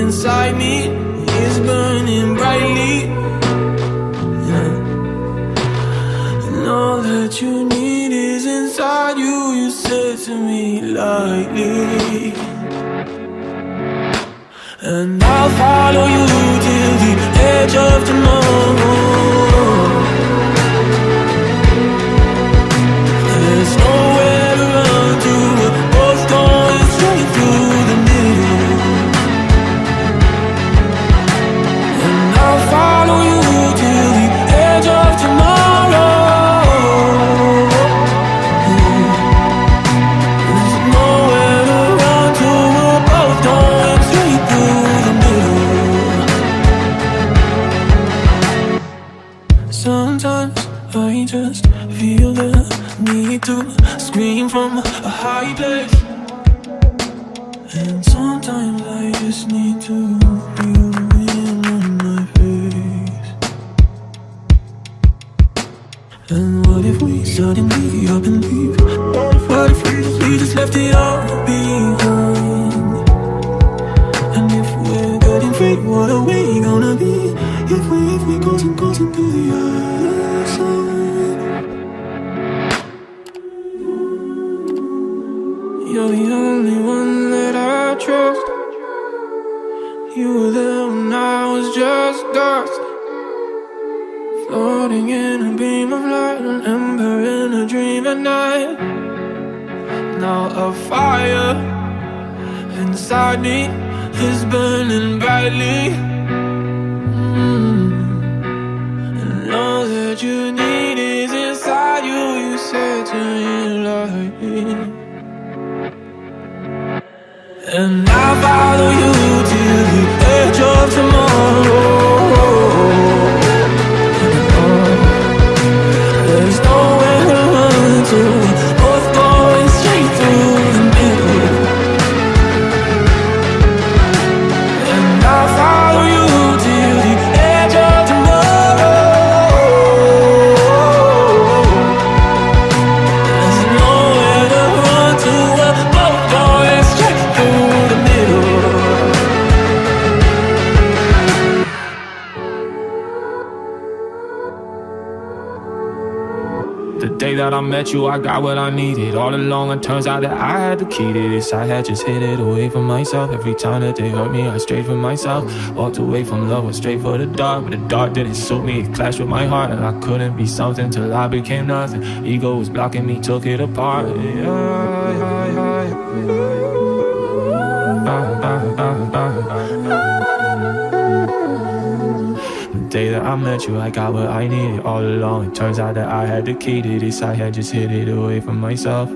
inside me is burning brightly. And all that you need is inside you, you said to me lightly. And I'll follow you. I just feel the need to scream from a high place. And sometimes I just need to feel the wind on my face. And what if we suddenly up and leave? What if we just, we just left it all behind? And if we're getting free, what are we gonna be? If we, if we crossing, crossing to the other You're the only one that I trust. You were there when I was just dust. Floating in a beam of light An ember in a dream at night. Now a fire inside me is burning brightly. Mm. And all that you need is and I'll follow you till the edge The day that I met you, I got what I needed all along. It turns out that I had the key to this. I had just hid it away from myself. Every time that they hurt me, I strayed from myself. Walked away from love, went straight for the dark. But the dark didn't suit me, it clashed with my heart. And I couldn't be something till I became nothing. Ego was blocking me, took it apart. Yeah, yeah, yeah. Ah, ah, ah, ah day that I met you, I got what I needed all along. It turns out that I had the key to this. I had just hid it away from myself.